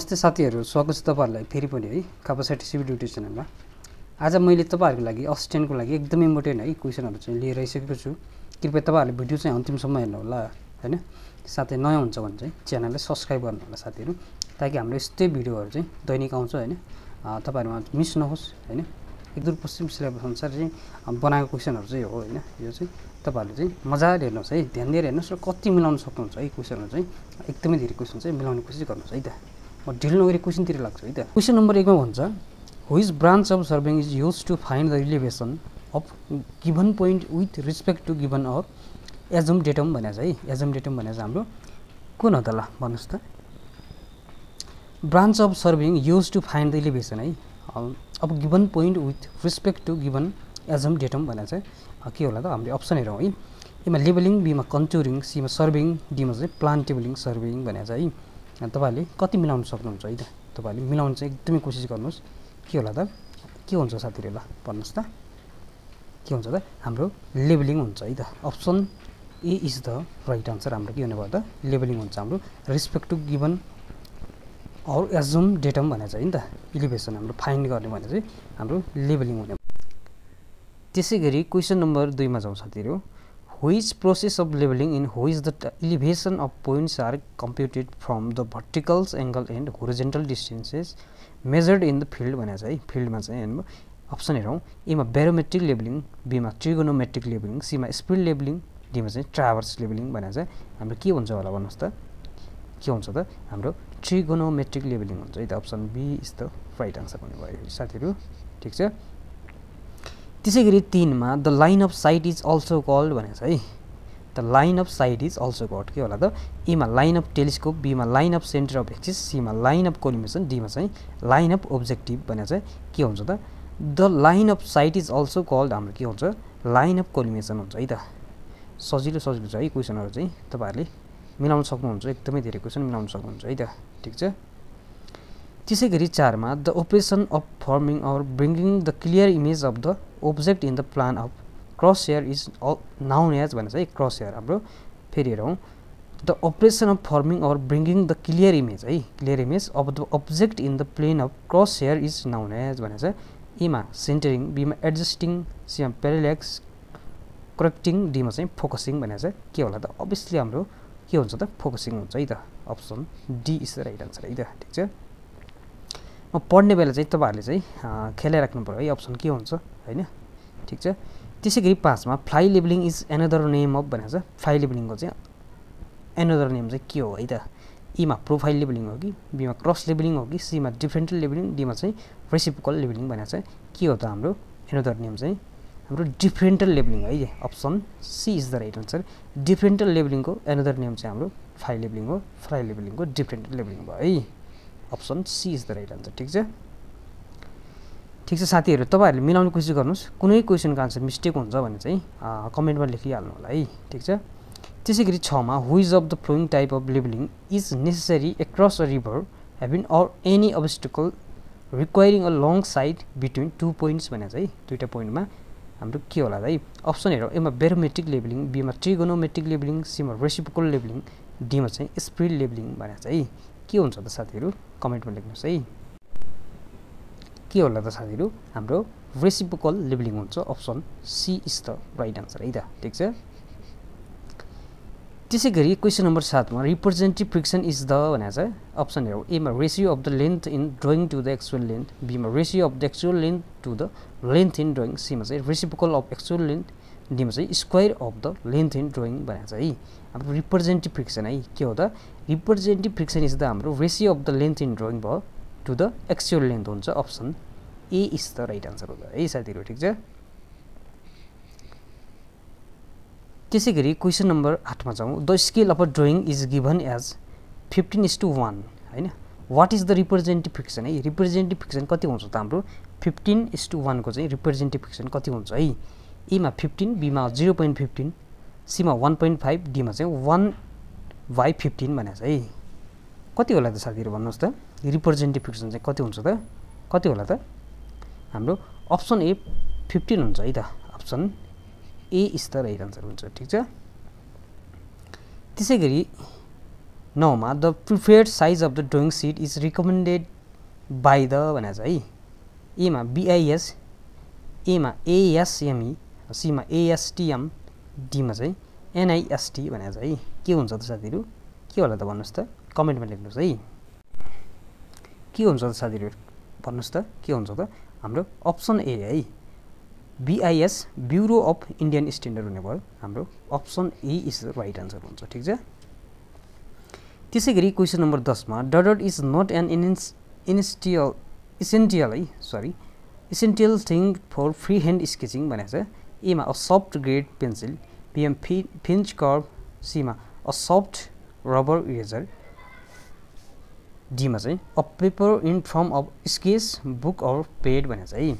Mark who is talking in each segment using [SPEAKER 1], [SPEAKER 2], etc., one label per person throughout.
[SPEAKER 1] नमस्ते साथीहरू स्वागत छ तपाईँहरूलाई फेरि पनि है कापासाइटी सिभी ड्युटी च्यानलमा आज मैले तपाईँहरूको लागि असिस्टेन्टको लागि एकदमै इम्पोर्टेन्ट है क्वेसनहरू चाहिँ लिएर आइसकेको छु। कृपया तपाईँहरूले भिडियो चाहिँ अन्तिमसम्म हेर्नु होला होइन? साथै नयाँ हुन्छ भने चाहिँ च्यानललाई सब्सक्राइब गर्नु होला साथीहरू ताकि हाम्रो यस्तै भिडियोहरू चाहिँ दैनिक आउँछ होइन? तपाईँहरूमा मिस नहोस् होइन? एकदम पश्चिम सिलेबस अनुसार चाहिँ बनाएको क्वेसनहरू चाहिँ हो होइन? यो चाहिँ तपाईँहरूले चाहिँ मजाले हेर्नुहोस् है ध्यान दिएर हेर्नुहोस् र कति मिलाउन सक्नुहुन्छ है क्वेसनहरू चाहिँ एकदमै धेरै क्वेसन चाहिँ मिलाउने कोसिस गर्नुहोस् है त। म ढिलो नगरी क्वेसनतिर लाग्छु है त। क्वेसन नम्बर एकमा भन्छ which branch of surveying is use to find the elevation of given point with respect to given or assumed datum भनेको छ है। एजम डेटम भनेको चाहिँ हाम्रो। कुन हो त ल भन्नुहोस् त। Branch of surveying use to find the elevation है। अब given point with respect to given assumed datum भनेर चाहिँ के होला त? हामीले अप्सन हेरौँ है। एमा लेबलिङ बीमा कन्चुरिङ सीमा सर्भिङ डीमा चाहिँ प्लान्ट टेबलिङ सर्भिङ भनेर चाहिँ है। तपाईँहरूले कति मिलाउनु सक्नुहुन्छ? है त तपाईँहरूले मिलाउनु चाहिँ एकदमै कोसिस गर्नुहोस्। के होला त? के हुन्छ साथीहरू ल भन्नुहोस् त। के हुन्छ त? हाम्रो लेबलिङ हुन्छ है त। Option A is the right answer हाम्रो के हुने भयो त? लेबलिङ हुन्छ हाम्रो। Respect to given or assumed datum भनेर चाहिँ नि त इलिभेसन हाम्रो फाइन्ड गर्ने भने चाहिँ हाम्रो लेबलिङ हुने त्यसै गरी क्वेसन नम्बर दुईमा जाउँ साथीहरू। Which process of leveling in which the elevation of points are computed from the vertical angle and horizontal distances measured in the field भनेर चाहिँ फिल्डमा चाहिँ हेर्नु अप्सन हेरौँ एमा बेरोमेट्रिक लेबलिङ बीमा ट्रिगोनोमेट्रिक लेबलिङ सीमा स्पिड लेबलिङ डीमा चाहिँ ट्राभर्स लेबलिङ भनेर चाहिँ हाम्रो के हुन्छ होला भन्नुहोस् त के हुन्छ त हाम्रो ट्रिगोनोमेट्रिक लेबलिङ हुन्छ है त option B is the right answer हुने भयो साथीहरू ठिक छ त्यसै गरी तिनमा the line of sight is also called भनेको छ है। The line of sight is also called के होला त? एमा लाइन अफ टेलिस्कोप बीमा line of centre of axis Seema line of collimation डीमा चाहिँ लाइन अफ ओब्जेक्टिभ भनेर चाहिँ के हुन्छ त? The line of sight is also called हाम्रो के हुन्छ? लाइन अफ कोलिमेसन हुन्छ है त। सजिलो सजिलो छ है क्वेसनहरू चाहिँ। तपाईँहरूले मिलाउन सक्नुहुन्छ एकदमै धेरै क्वेसन मिलाउन सक्नुहुन्छ है त। ठिक छ? त्यसै गरी चारमा the operation of forming or bringing the clear image of the object in the plane of cross hair is known as भनेर चाहिँ क्रस हेयर हाम्रो। फेरि हेरौँ। The operation of forming or bringing the clear image है clear image of the object in the plane of cross hair is known as भनेर चाहिँ एमा सेन्टरिङ बीमा एडजस्टिङ सीमा पेरेलेक्स करेक्टिङ डीमा चाहिँ फोकसिङ भनेर चाहिँ के होला त? अभियसली हाम्रो के हुन्छ त? फोकसिङ हुन्छ है त। Option D is the right answer है त। ठिक छ? पढ्ने बेला चाहिँ तपाईँहरूले चाहिँ खेलाइराख्नु पऱ्यो है अप्सन के हुन्छ होइन? ठिक छ? त्यसै गरी पाँचमा फ्लाइ लेबलिङ इज एनदर नेम अफ भनेको छ। फ्लाइ लेबलिङको चाहिँ एनदर नेम चाहिँ के हो है त? इमा प्रोफाइल लेबलिङ हो कि बीमा क्रस लेबलिङ हो कि सीमा डिफ्रेन्टल लेबलिङ डीमा चाहिँ रेसिपिकल लेबलिङ भनेर चाहिँ के हो त हाम्रो एनदर नेम चाहिँ? हाम्रो डिफ्रेन्टल लेबलिङ है option C is the right answer differential लेबलिङको another name चाहिँ हाम्रो फ्लाइ लेबलिङ हो फ्लाइ लेबलिङको डिफ्रेन्टल लेबलिङ भयो है। Option C is the right answer ठिक छ? ठिक छ साथीहरू तपाईँहरूले मिलाउने कोसिस गर्नुहोस्। कुनै क्वेसनको आन्सर मिस्टेक हुन्छ भने चाहिँ कमेन्टमा लेखिहाल्नु होला है ठिक छ? त्यसै गरी छमा which of the following type of labelling is necessary across a river ravine or any obstacle requiring a long sight between two points भनेर चाहिँ दुइटा पोइन्टमा हाम्रो के होला है? अप्सन हेरौँ। एमा बेरोमेट्रिक लेबलिङ बीमा ट्रिगोनोमेट्रिक लेबलिङ सीमा रेसिपिकल लेबलिङ डीमा चाहिँ स्प्रिड लेबलिङ भनेर चाहिँ के हुन्छ त साथीहरू? कमेन्टमा लेख्नुहोस् है। के होला त साथीहरू? हाम्रो रेसिपिकल लेबलिङ हुन्छ option C is the right answer है त। ठिक छ? त्यसै गरी क्वेसन नम्बर सातमा रिप्रेजेन्टेटिभ फ्रिक्सन इज द भनेर चाहिँ अप्सन हेरौँ एमा ratio of the length in drawing to the actual length बीमा ratio of the actual length to the length in drawing सीमा चाहिँ रेसिपिकल अफ एक्चुअल लेन्थ डीमा चाहिँ square of the length in drawing भनेर चाहिँ है। हाम्रो रिप्रेजेन्टेटिभ फ्रिक्सन है के हो त? रिप्रेजेन्टेटिभ फ्रिक्सन इज द हाम्रो ratio of the length in drawing भयो टु द एक्चुअल लेन्थ हुन्छ। Option A is the right answer हुन्छ है साथीहरू ठिक छ? त्यसै गरी क्वेसन नम्बर आठमा जाउँ। The scale of a drawing is given as fifteen is to one होइन? What is the representative fraction है रिप्रेजेन्टेटिभ फिक्सन कति हुन्छ त हाम्रो? फिफ्टिन इज टू वानको चाहिँ रिप्रेजेन्टेटिभ फिक्सन कति हुन्छ है? एमा फिफ्टिन बीमा जिरो पोइन्ट फिफ्टिन सीमा वान पोइन्ट फाइभ डीमा चाहिँ वान बाई फिफ्टिन भनेर चाहिँ कति होला त साथीहरू भन्नुहोस् त। रिप्रेजेन्टेटिभ फिक्सन चाहिँ कति हुन्छ त? कति होला त? हाम्रो अप्सन ए फिफ्टिन हुन्छ है त। Option A the right answer हुन्छ ठिक छ। त्यसै गरी है नौमा the preferred size of the drawing sheet is recommended by the भनेको छ है। एमा बिआइएस एमा एएसएमई सीमा एएसटिएम डीमा चाहिँ एनआइएसटी भनेको छ है के हुन्छ त साथीहरू? के होला त भन्नुहोस् त? कमेन्टमा लेख्नुहोस् है। के हुन्छ त साथीहरू? भन्नुहोस् त के हुन्छ त? हाम्रो अप्सन ए है। B I S bureau of Indian standard हुने भयो। हाम्रो option A is the right answer हुन्छ ठिक छ? त्यसै गरी क्वेसन नम्बर दसमा डडट इज नट एन इन्स इन्स्टियल इसेन्टियल है sorry essential thing for free hand sketching भनेको छ। एमा अ सफ्ट ग्रेड पेन्सिल बिएम फि फिन्च कर्भ सीमा अ सफ्ट रबर इरेजर डीमा चाहिँ a paper in form of sketch book or pad भनेको छ है।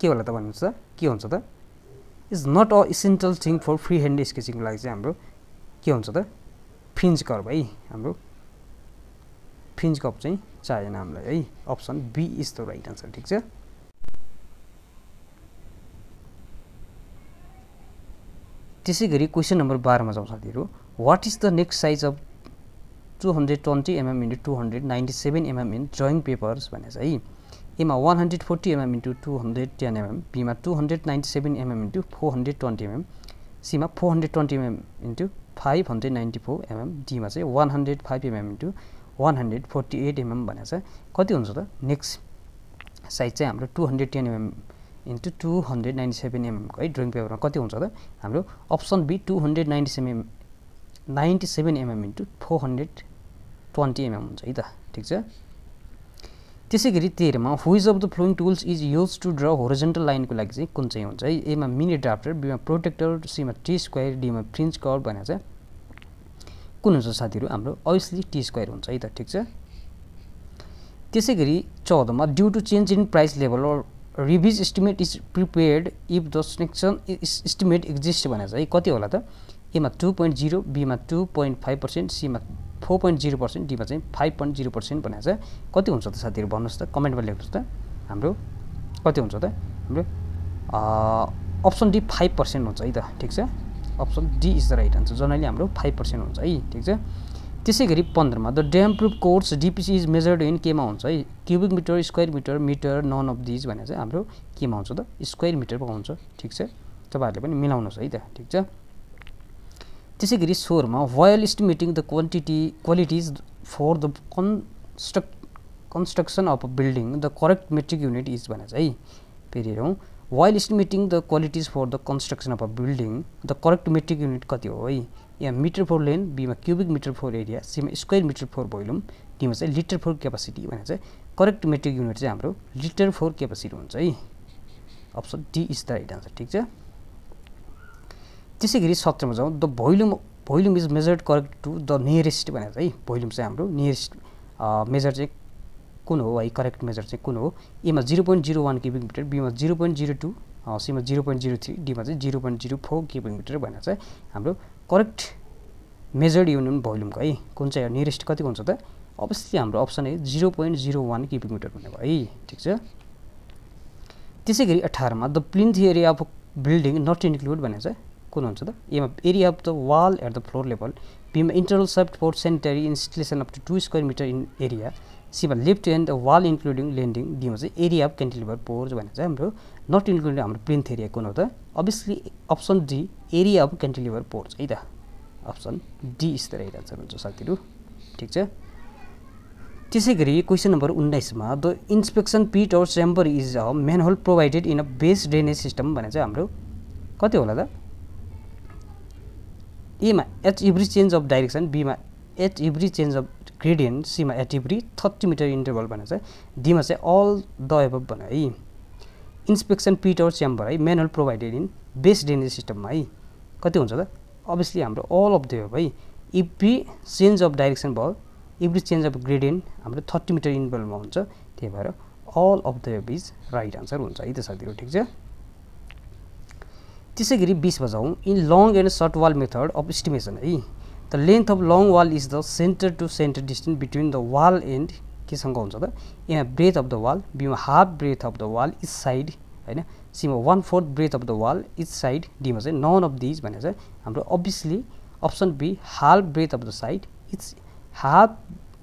[SPEAKER 1] के होला त भन्नुहोस् त? के हुन्छ त? Is not a essential thing for free hand स्केचिङको लागि चाहिँ हाम्रो के हुन्छ त? फिन्च कर्भ है हाम्रो फिन्च कप चाहिँ चाहिएन हामीलाई है। Option B is the right answer ठिक छ? त्यसै गरी क्वेसन नम्बर बाह्रमा जाउँ साथीहरू। What is the next size of two hundred twenty mm into two hundred ninety seven mm in drawing papers भनेको छ है। एमा one hundred forty mm into two hundred ten mm बीमा two hundred ninety seven mm into four hundred twenty mm सीमा four hundred twenty mm into five hundred ninety four mm डीमा चाहिँ one hundred five mm into one hundred forty eight mm भनेको छ कति हुन्छ त? Next size चाहिँ हाम्रो two hundred ten mm into two hundred ninety seven एमएमको है drawing पेपरमा कति हुन्छ त? हाम्रो option B two hundred ninety seven ninety seven mm into four hundred twenty mm हुन्छ है त? ठिक छ? त्यसै गरी तेह्रमा which of the following tools is use to draw horizontal लाइनको लागि चाहिँ कुन चाहिँ हुन्छ है? एमा मिनी ड्राफ्टर बीमा प्रोटेक्टर सीमा टी स्क्वायर डीमा फ्रिन्च कर भनेर चाहिँ कुन हुन्छ साथीहरू? हाम्रो अभियसली टी स्क्वायर हुन्छ है त? ठिक छ? त्यसै गरी चौधमा due to change in price level revise estimate is prepared if the section estimate exist भनेर चाहिँ कति होला त? एमा टू पोइन्ट जिरो बीमा टू पोइन्ट फाइभ पर्सेन्ट सीमा फोर पोइन्ट जिरो पर्सेन्ट डीमा चाहिँ फाइभ पोइन्ट जिरो पर्सेन्ट भनेर चाहिँ कति हुन्छ त साथीहरू भन्नुहोस् त? कमेन्टमा लेख्नुहोस् त। हाम्रो कति हुन्छ त? हाम्रो अप्सन डी फाइभ पर्सेन्ट हुन्छ है त। ठिक छ? Option D is the right answer generally हाम्रो फाइभ पर्सेन्ट हुन्छ है। ठिक छ? त्यसै गरी पन्ध्रमा the damp proof course DPC is measured in केमा हुन्छ? है cubic metre square metre metre none of these भनेर चाहिँ हाम्रो केमा हुन्छ त? स्क्वायर मिटरमा हुन्छ ठिक छ? तपाईँहरूले पनि मिलाउनुहोस् है त ठिक छ? त्यसै गरी सोह्रमा while estimating the quantity qualities for the construct construction of a building the correct metric unit is भनेर चाहिँ फेरि हेरौँ। While estimating the qualities for the construction of a building the correct metric unit कति हो? है यहाँ metre for length बीमा cubic metre for area सीमा स्क्वायर मिटर फोर भोल्युम डीमा चाहिँ लिटर फोर क्यापासिटी भनेर चाहिँ करेक्ट मेट्रिक युनिट चाहिँ हाम्रो लिटर फोर क्यापासिटी हुन्छ है। Option D is the right answer ठिक छ? त्यसै गरी सत्रमा जाउँ। The volume volume is measured correct to the nearest भनेर चाहिँ भोल्युम चाहिँ हाम्रो नियरेस्ट मेजर चाहिँ कुन हो? है करेक्ट मेजर चाहिँ कुन हो? एमा zero point zero one cubic metre बीमा जिरो पोइन्ट जिरो टू सीमा जिरो पोइन्ट जिरो थ्री डीमा चाहिँ zero point zero four cubic metre भनेर चाहिँ हाम्रो करेक्ट मेजर्ड युनियन भोल्युमको है कुन चाहिँ नियरेस्ट कतिको हुन्छ त? अभियसली हाम्रो अप्सन है zero point zero one cubic metre भयो है ठिक छ? त्यसै गरी अठारमा the plinth area of building not include भनेर चाहिँ कुन हुन्छ त? एमा area of the wall at the floor level बिमा internal shaft for sanitary installation up to two square metre in area. Seema left and the wall including landing डीमा चाहिँ area of cantilever porch भनेर चाहिँ हाम्रो। Not including हाम्रो plinth area कुन हो त? Obviously option D area of cantilever porch है त। Option D the right answer हुन्छ साथीहरू ठिक छ? त्यसै गरी क्वेसन नम्बर उन्नाइसमा the inspection pit or chamber is a manhole provided in a base drainage system भने चाहिँ हाम्रो। कति होला त? एमा at every change of direction बीमा at every change of gradient Seema at every thirty metre interval भनेर चाहिँ डीमा चाहिँ अल द एबभ भने है। इन्सपेक्सन पिट अर च्याम्बर है manual provided in base drainage सिस्टममा है। कति हुन्छ त? अभियसली हाम्रो अल अफ द है एभ्री चेन्ज अफ डाइरेक्सन भयो एभ्री चेन्ज अफ ग्रेडियन्ट हाम्रो थर्टी मिटर इन्टरभलमा हुन्छ त्यही भएर all of the is right answer हुन्छ। है त साथीहरू ठिक छ? त्यसै गरी बिस बजाउँ। In long and short wall method of estimation है the length of long wall is the centre to centre distance between the wall and केसँग हुन्छ त? यहाँ ब्रेथ अफ द वाल बिमा half breadth of the wall each side होइन सीमा one fourth breadth of the wall each side डीमा चाहिँ none of these भनेर चाहिँ हाम्रो obviously option B half breadth of the side it's half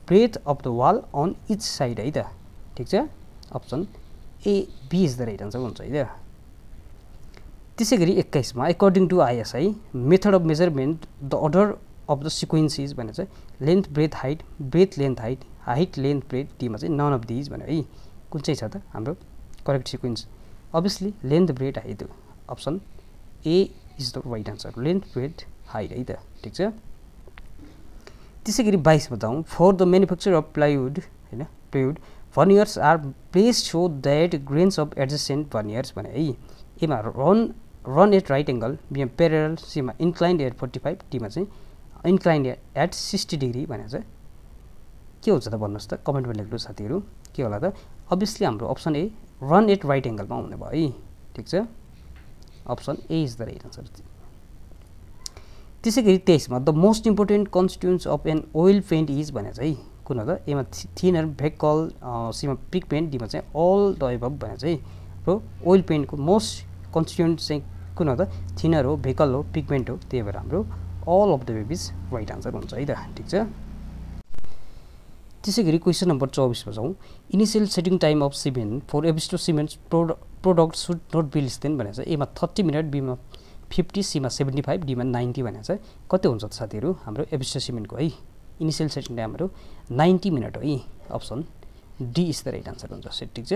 [SPEAKER 1] breadth of the wall on each side है त? ठिक छ? Option A B is the right answer हुन्छ है त? त्यसै गरी एक्काइसमा according to ISI method of measurement the order of the sequences भनेर चाहिँ length breadth height breadth length height height length breadth डीमा चाहिँ नन अफ दिज भनेर है। कुन चाहिँ छ त? हाम्रो correct sequence obviously length breadth height option A is the right answer length breadth height है त। ठिक छ? त्यसै गरी बाइस बताउँ। For the manufacture of plywood होइन plywood veneers are placed so that grains of adjacent veneers भने है एमा run run at right angle बिमा पेरल सीमा इन्क्लाइन्ड एट फोर्टी फाइभ डीमा चाहिँ इन्क्लाइन्ड एट सिक्सटी डिग्री भनेर चाहिँ के हुन्छ त भन्नुहोस् त? कमेन्टमा लेख्नु साथीहरू। के होला त? अभियसली हाम्रो option A run at right एङ्गलमा हुने भयो। है ठिक छ? Option A is the right answer त्यसै गरी तेइसमा the most important constituents of an oil paint is भनेर चाहिँ कुन हो त? एमा थिनर भेकल सीमा पिक पेन्ट डीमा चाहिँ अल द एभब भनेर चाहिँ हाम्रो ओइल पेन्टको मोस्ट कन्स्टिट्युन्ट चाहिँ कुन हो त? थिनर हो भेकल हो पिगमेन्ट हो त्यही भएर हाम्रो all of the above right answer हुन्छ है त। ठिक छ? त्यसै गरी क्वेसन नम्बर चौबिसमा जाउँ initial setting time of cement for asbestos cement prod product should not be less than भनेर चाहिँ एमा थर्टी मिनट बीमा फिफ्टी सीमा सेभेन्टी फाइभ डीमा नाइन्टी भनेर चाहिँ कति हुन्छ त साथीहरू? हाम्रो एबिस्टो सिमेन्टको है। इनिसियल सेटिङ टाइमहरू नाइन्टी मिनट हो option D is the right answer हुन्छ। ठिक छ?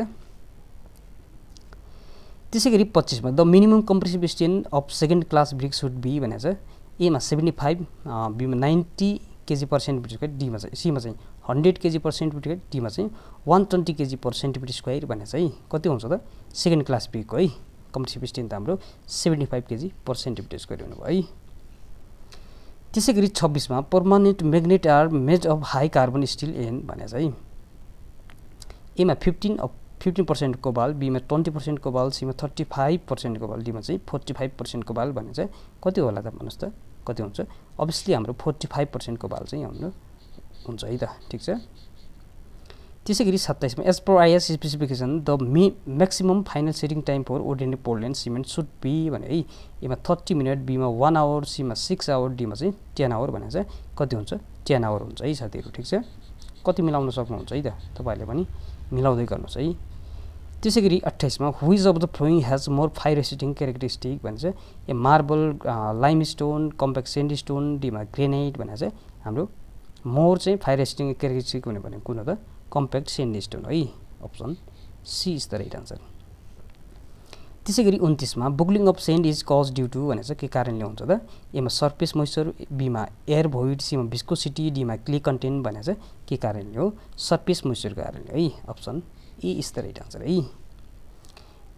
[SPEAKER 1] त्यसै गरी पच्चिसमा the minimum compressive strength of second class brick should be भनेर चाहिँ एमा सेभेन्टी फाइभ बीमा ninety KG per centimetre square डीमा चाहिँ सीमा चाहिँ हन्ड्रेड केजी पर सेन्टिमिटर डीमा चाहिँ one twenty kg per centimetre square भनेर चाहिँ कति हुन्छ त? सेकेन्ड क्लास ब्रिकको है कम्प्रेसिभ स्टेन त हाम्रो seventy five kg per centimetre square हुनुभयो है। त्यसै गरी छब्बिसमा permanent magnet are made of high carbon steel and भनेर चाहिँ एमा fifteen of fifteen percent cobalt बीमा ट्वेन्टी पर्सेन्ट कोबाल सीमा थर्टी फाइभ पर्सेन्ट कोबाल डीमा चाहिँ फोर्टी फाइभ पर्सेन्ट कोबाल भने चाहिँ कति होला त भन्नुहोस् त? कति हुन्छ? अभियसली हाम्रो फोर्टी फाइभ पर्सेन्ट कोबाल चाहिँ हाम्रो हुन्छ है त? ठिक छ? त्यसै गरी सत्ताइसमा as per IS specification the may maximum final setting time for ordinary Portland cement should be भने है एमा थर्टी मिनट बीमा वान आवर सीमा सिक्स आवर डीमा चाहिँ टेन आवर भनेर चाहिँ कति हुन्छ? टेन आवर हुन्छ है साथीहरू ठिक छ? कति मिलाउन सक्नुहुन्छ है त? तपाईँहरूले पनि मिलाउँदै गर्नुहोस् है। त्यसै गरी अट्ठाइसमा which of the following has more fire resisting characteristic भने चाहिँ A marble limestone compact sandstone Dima granite भनेर चाहिँ हाम्रो मोर चाहिँ फायर रेसिटिङ क्यारेक्टरिस्टिक हुने भने कुन हो त? कम्प्याक्ट सेन्ड स्टोन है। Option C is the right answer त्यसै गरी उन्तिसमा बुग्लिङ of sand is caused due to भनेर चाहिँ के कारणले हुन्छ त? एमा सर्फेस मोइस्चर बीमा एयर भोइड सीमा भिस्कोसिटी डीमा क्ले कन्टेन्ट भनेर चाहिँ के कारणले हो? सर्फेस मोइस्चरको कारणले है। Option A is the right answer है।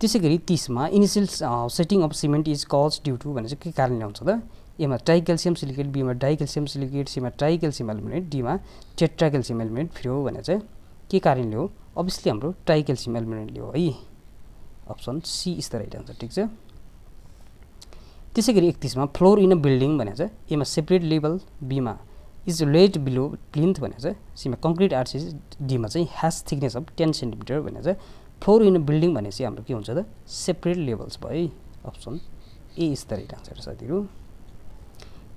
[SPEAKER 1] त्यसै गरी तिसमा initial setting of cement is caused due to भने चाहिँ के कारणले हुन्छ त? एमा ट्राइक्याल्सियम सिलिकेट बीमा डाइक्याल्सियम सिलिकेट सीमा ट्राइक्याल्सियम एलिमेन्ट डीमा टेट्राक्याल्सियम एलिमेन्ट फ्री भने चाहिँ के कारणले हो? अभियसली हाम्रो ट्राइक्याल्सियम एलिमेन्टले हो है। Option C is the right answer ठिक छ? त्यसै गरी एकतिसमा फ्लोर इन अ बिल्डिङ भने चाहिँ एमा सेपरेट लेभल बीमा इज लेट बिलो प्लिन्थ भनेर चाहिँ सीमा कङ्क्रिट आरसिस डीमा चाहिँ has thickness of ten centimetre भनेर चाहिँ फ्लोर इन बिल्डिङ भनेपछि हाम्रो के हुन्छ त? सेपरेट लेभल्स भयो है। Option A is the right answer साथीहरू।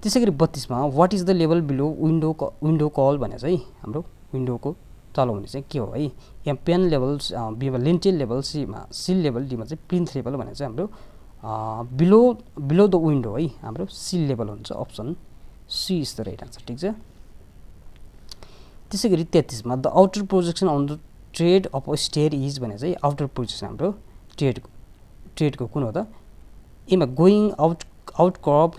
[SPEAKER 1] त्यसै गरी बत्तिसमा what is the level below window window called भने चाहिँ हाम्रो विन्डोको हुने चाहिँ के हो है यहाँ पेन लेभल्स बिमा लिन्टेल लेभल सीमा सिल लेभल डीमा चाहिँ प्लिन्थ लेभल भने चाहिँ हाम्रो बिलो बिलो द विन्डो है हाम्रो सिल लेभल हुन्छ option C is the right answer ठिक छ? त्यसै गरी तेत्तिसमा the outer projection on the tread of stair is भने चाहिँ आउटर प्रोजेक्सन हाम्रो ट्रेडको ट्रेडको कुन हो त? एमा गोइङ आउट आउट क्रप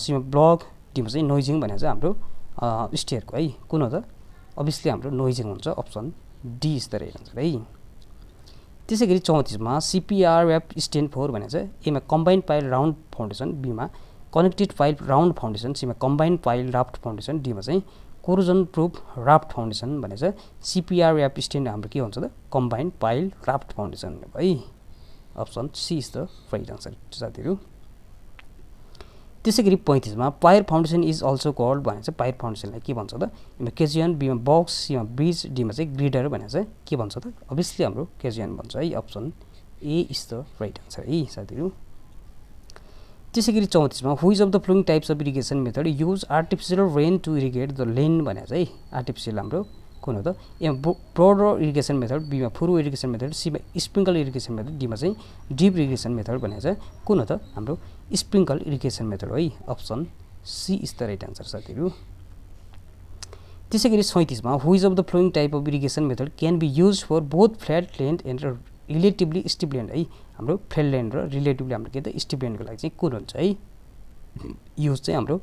[SPEAKER 1] सीमा ब्लक डीमा चाहिँ नोइजिङ भने चाहिँ हाम्रो स्टेयरको है कुन हो त? अभियसली हाम्रो नोइजिङ हुन्छ option D the right answer है। त्यसै गरी चौतिसमा सिपिआर वेब स्टेन फोर भने चाहिँ एमा कम्बाइन्ड पाइल राउन्ड फाउन्डेसन बीमा कनेक्टेड पाइल राउन्ड फाउन्डेसन सीमा कम्बाइन्ड पाइल राफ्ट फाउन्डेसन डीमा चाहिँ कोरोजन प्रुफ राफ्ट फाउन्डेसन भने चाहिँ सिपिआर एप स्ट्यान्ड हाम्रो के हुन्छ त? कम्बाइन्ड पाइल राफ्ट फाउन्डेसन है। Option C is the right answer साथीहरू। त्यसै गरी पैँतिसमा pier foundation is also called भने चाहिँ पायर फाउन्डेसनलाई के भन्छ त? केजियन बीमा बक्स सीमा ब्रिज डीमा चाहिँ ग्रिडर भनेर चाहिँ के भन्छ त? अभियसली हाम्रो केजियन भन्छ है option A is the right answer है साथीहरू। त्यसै गरी चौतिसमा which of the following types of irrigation method use artificial rain to irrigate the land भने चाहिँ आर्टिफिसियल हाम्रो कुन हो त एमा ब्रोडर इरिगेसन मेथड बीमा फुरु इरिगेसन मेथड सीमा स्प्रिङ्कल इरिगेसन मेथड डीमा चाहिँ डिप इरिगेसन मेथड भनेर चाहिँ कुन हो त? हाम्रो स्प्रिङ्कल इरिगेसन मेथड है option C is the right answer साथीहरू। त्यसै गरी सैँतिसमा which of the following type of irrigation method can be use for both flat land and relatively steep land है। हाम्रो फ्ल्याट ल्यान्ड र रिलेटिभली हाम्रो के त? स्टिप ल्यान्डको लागि चाहिँ कुन हुन्छ है? युज चाहिँ हाम्रो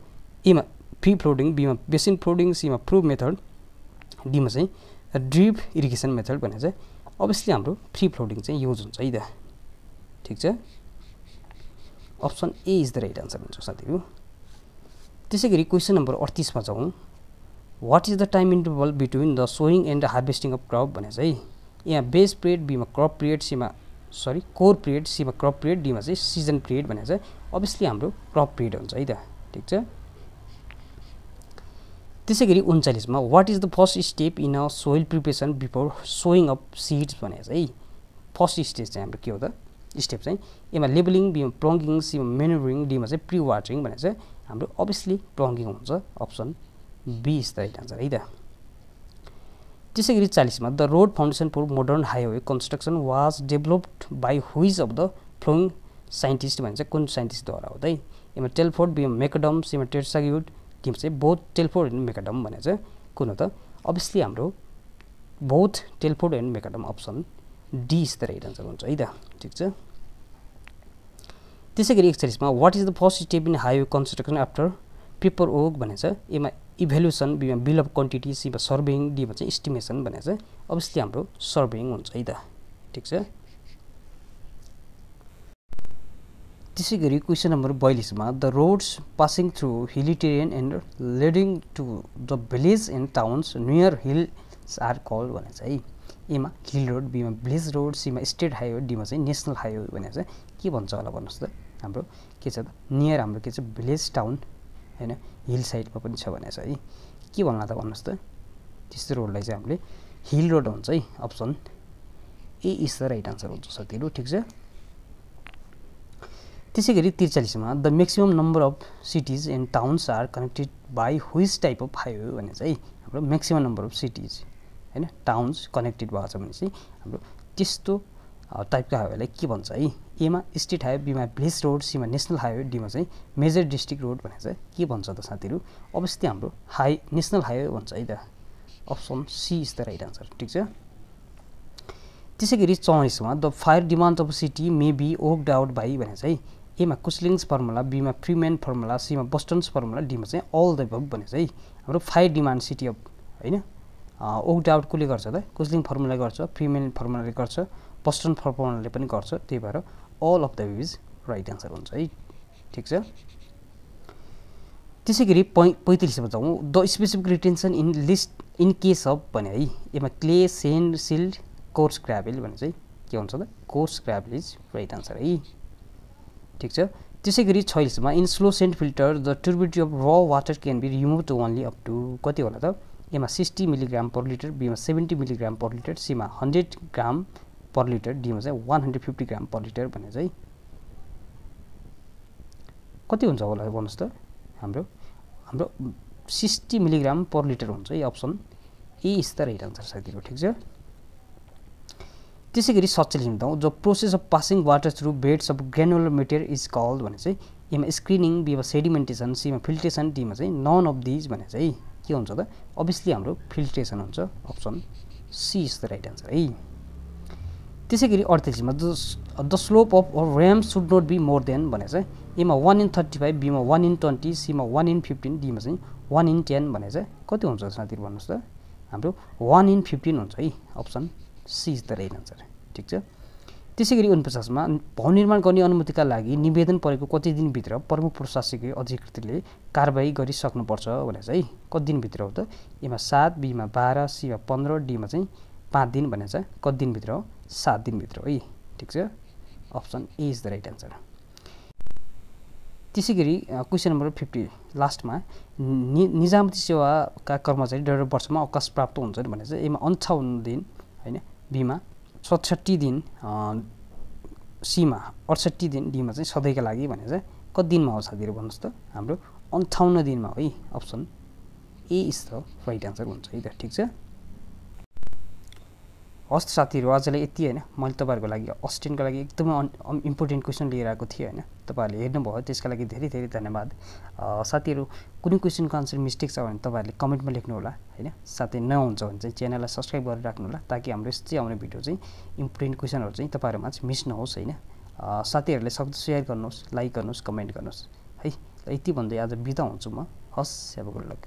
[SPEAKER 1] एमा फ्री फ्लोडिङ बीमा बेसिन फ्लोडिङ सीमा प्रुभ मेथड डीमा चाहिँ ड्रिप इरिगेसन मेथड भनेर चाहिँ अभियसली हाम्रो फ्री फ्लोडिङ चाहिँ युज हुन्छ है त ठिक छ? Option A is the right answer हुन्छ साथीहरू। त्यसै गरी क्वेसन नम्बर अडतिसमा जाउँ। What is the time interval between the sowing and harvesting of crop भने चाहिँ यहाँ बेस पिरियड बीमा क्रप पिरियड सीमा सरी कोर पिरियड सीमा क्रप पिरियड डीमा चाहिँ सिजन पिरियड भनेर चाहिँ अभियसली हाम्रो क्रप पिरियड हुन्छ है त ठिक छ? त्यसै गरी उन्चालिसमा what is the first step in a soil preparation before sowing of seeds भने चाहिँ फर्स्ट स्टेज चाहिँ हाम्रो के हो त? स्टेप चाहिँ एमा लेबलिङ बिमा प्लङ्गिङ सीमा मेनुभरिङ डीमा चाहिँ प्रि वाटरिङ भनेर चाहिँ हाम्रो अभियसली प्लङ्गिङ हुन्छ option B is the right answer है त? त्यसै गरी चालिसमा the road foundation for modern highway construction was developed by which of the following scientist भने चाहिँ कुन साइन्टिस्टद्वारा हो त एमा टेलफोर्ड बिम मेकडम सिमा टेर्साग्युड टिम चाहिँ बोथ टेलफोर्ड एन्ड मेकाडम भने चाहिँ कुन हो त? अभियसली हाम्रो both Telford and macadam option D is the right answer हुन्छ है त? ठिक छ? त्यसै गरी एकचालिसमा what is the first step in highway construction after paper work भनेर एमा इभ्यालुसन बिमा बिल अफ क्वान्टिटी सिमा सर्भिङ डीमा चाहिँ इस्टिमेसन भनेर चाहिँ अभियसली हाम्रो सर्भिङ हुन्छ है त? ठिक छ? त्यसै गरी question number बयालिसमा the roads passing through hilly terrain and leading to the village and towns near hills are call भने चाहिँ एमा हिल रोड बीमा भिलेज रोड सीमा स्टेट हाइवे डीमा चाहिँ नेसनल हाइवे भनेर चाहिँ के भन्छ होला भन्नुहोस् त? हाम्रो के छ त? नियर हाम्रो के छ? भिलेज टाउन होइन? हिल साइडमा पनि छ भने चाहिँ है। के भन्ला त भन्नुहोस् त? त्यस्तो रोडलाई चाहिँ हामीले हिल रोड हुन्छ है। Option A is the right answer हुन्छ साथीहरू ठिक छ? त्यसै गरी त्रिचालिसमा the maximum number of cities and towns are connected by which type of highway भने चाहिँ हाम्रो म्याक्सिमम् नम्बर अफ सिटिज होइन टाउन्स कनेक्टेड भएको छ भने चाहिँ हाम्रो त्यस्तो टाइपको हाइवेलाई के भन्छ है एमा स्टेट हाइवे बीमा भिलेज रोड सीमा नेसनल हाइवे डीमा चाहिँ मेजर डिस्ट्रिक्ट रोड भनेर चाहिँ के भन्छ त साथीहरू? अभियसली हाम्रो हाई नेसनल हाइवे भन्छ है त। Option C is the right answer ठिक छ? त्यसै गरी चौबिसमा the fire demand of city may be worked out by भने चाहिँ एमा कुसलिङ्स फर्मुला बीमा फ्रिमेन फर्मुला सीमा बस्टन्स फर्मुला डीमा चाहिँ अल द भब भने चाहिँ हाम्रो फाइभ डिमान्ड सिटी अफ होइन? ओक्ड आउट कसले गर्छ त? कुसलिङ फर्मुला गर्छ फ्रिमेन फर्मुलाले गर्छ बस्टन फर्मुलाले पनि गर्छ त्यही भएर all of the is right answer हुन्छ है। ठिक छ? त्यसै गरी पै पैँतालिसमा जाउँ। The specific retention in least in case of भने है यसमा clay sand silt coarse gravel भने चाहिँ के हुन्छ त? Coarse gravel is right answer है। ठिक छ। त्यसै गरी छयालिसमा in slow sand filter the turbidity of raw water can be remove only up to कति होला त? एमा सिक्सटी मिलिग्राम पर लिटर बीमा सेभेन्टी मिलिग्राम पर लिटर सीमा हन्ड्रेड ग्राम पर लिटर डीमा चाहिँ one hundred fifty gram per litre भने चाहिँ। कति हुन्छ होला भन्नुहोस् त? हाम्रो हाम्रो सिक्सटी मिलिग्राम पर लिटर हुन्छ है option. A is the right answer साथीहरू ठिक छ? त्यसै गरी सत्तालिस हुँदा जो process of passing water through beds of granular material is called भने चाहिँ एमा स्क्रिनिङ बीमा सेडिमेन्टेसन सीमा फिल्ट्रेसन डीमा चाहिँ नन अफ दिज भने चाहिँ के हुन्छ त? अभियसली हाम्रो फिल्ट्रेसन हुन्छ option C is the right answer है। त्यसै गरी अडतिसमा the the slope of ramp should not be more than भने चाहिँ एमा वान इन थर्टी फाइभ बीमा वान इन ट्वेन्टी सीमा वान इन फिफ्टिन डीमा चाहिँ वान इन टेन भने चाहिँ कति हुन्छ साथीहरू भन्नुहोस् त? हाम्रो वान इन फिफ्टिन हुन्छ है option C the right answer ठिक छ? त्यसै गरी उनपचासमा भवन निर्माण गर्ने अनुमतिका लागि निवेदन परेको कति दिनभित्र प्रमुख प्रशासकीय अधिकृतले कारवाही गरिसक्नुपर्छ भने चाहिँ कति दिनभित्र हो त? एमा सात बीमा बाह्र सीमा पन्ध्र डीमा चाहिँ पाँच दिन भने चाहिँ कति दिनभित्र हो? सात दिनभित्र है। ठिक छ? Option A is the right answer त्यसै गरी क्वेसन नम्बर फिफ्टी लास्टमा नि निजामती सेवाका कर्मचारी डेढ वर्षमा अवकाश प्राप्त हुन्छन् भने चाहिँ एमा अन्ठाउन्न दिन होइन? बीमा सतसट्ठी दिन सीमा अडसट्ठी दिन डीमा चाहिँ सधैँका लागि भनेर चाहिँ कति दिनमा हो साथीहरू भन्नुहोस् त? हाम्रो अन्ठाउन्न दिनमा हो option. A is the right answer हुन्छ है त ठिक छ? हस् साथीहरू आजलाई यति होइन मैले तपाईँहरूको लागि अस्टेनको लागि एकदमै इम्पोर्टेन्ट क्वेसन लिएर आएको थिएँ होइन। तपाईँहरूले हेर्नुभयो त्यसका लागि धेरै धेरै धन्यवाद। साथीहरू कुनै क्वेसनको आन्सर मिस्टेक छ भने तपाईँहरूले कमेन्टमा लेख्नु होला होइन? साथै नहुन्छ भने चाहिँ च्यानललाई सब्सक्राइब गरेर राख्नु होला ताकि हाम्रो यस्तै आउने भिडियो चाहिँ इम्पोर्टेन्ट क्वेसनहरू चाहिँ तपाईँहरूमा चाहिँ मिस नहोस् होइन? साथीहरूले सक्दो सेयर गर्नुहोस् लाइक गर्नुहोस् कमेन्ट गर्नुहोस्। है यति भन्दै आज बिदा हुन्छु म। हस् गुड लक